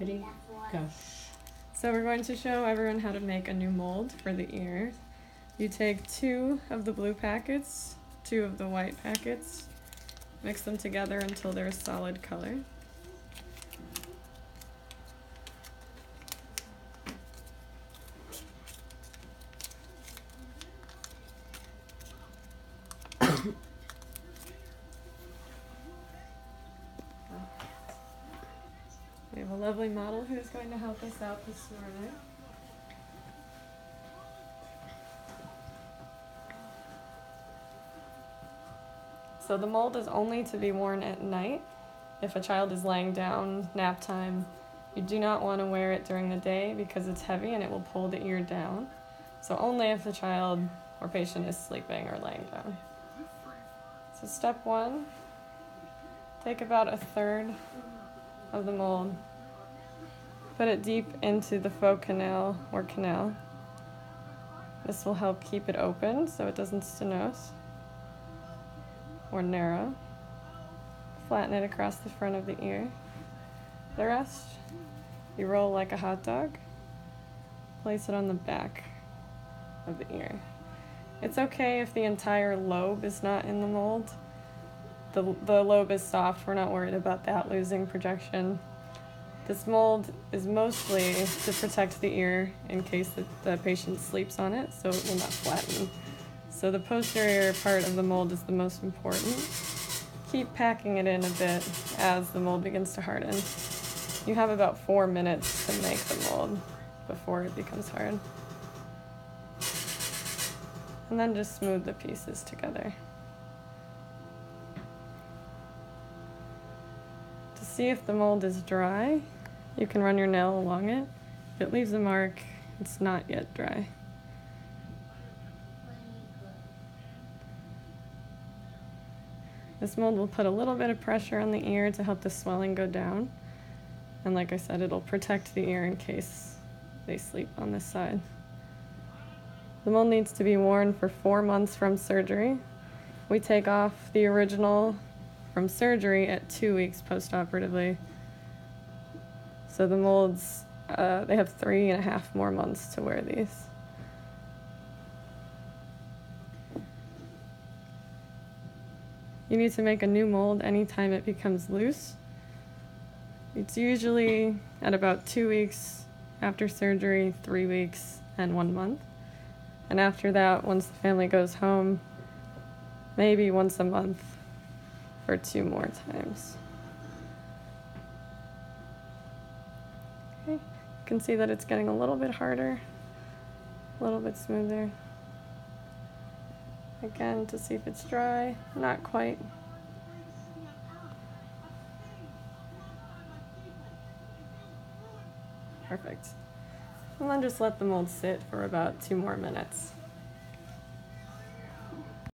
Ready? Go. So we're going to show everyone how to make a new mold for the ear. You take two of the blue packets, two of the white packets, mix them together until they're a solid color. We have a lovely model who's going to help us out this morning. So the mold is only to be worn at night. If a child is laying down, nap time, you do not want to wear it during the day because it's heavy and it will pull the ear down. So only if the child or patient is sleeping or laying down. So step one, take about a third of the mold. Put it deep into the faux canal or canal. This will help keep it open so it doesn't stenose or narrow. Flatten it across the front of the ear. The rest, you roll like a hot dog. Place it on the back of the ear. It's okay if the entire lobe is not in the mold. The, the lobe is soft, we're not worried about that losing projection. This mold is mostly to protect the ear in case the, the patient sleeps on it, so it will not flatten. So the posterior part of the mold is the most important. Keep packing it in a bit as the mold begins to harden. You have about four minutes to make the mold before it becomes hard. And then just smooth the pieces together. To see if the mold is dry, you can run your nail along it. If it leaves a mark, it's not yet dry. This mold will put a little bit of pressure on the ear to help the swelling go down. And like I said, it'll protect the ear in case they sleep on this side. The mold needs to be worn for four months from surgery. We take off the original from surgery at two weeks postoperatively. So the molds, uh, they have three and a half more months to wear these. You need to make a new mold anytime it becomes loose. It's usually at about two weeks after surgery, three weeks, and one month. And after that, once the family goes home, maybe once a month or two more times. You can see that it's getting a little bit harder, a little bit smoother. Again, to see if it's dry, not quite. Perfect. And then just let the mold sit for about two more minutes.